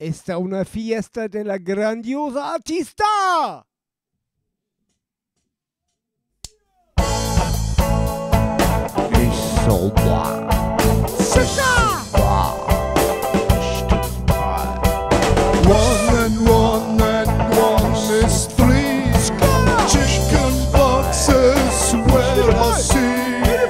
Esta una fiesta de la grandiosa artista. Sasha! One and one and one is three. Chicken boxes where I see.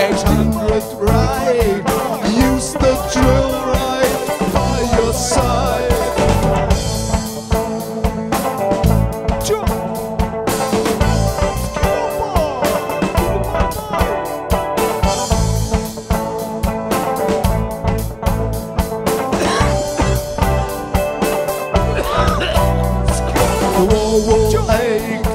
800 ride. Use the drill right by your side. Whoa, whoa, hey.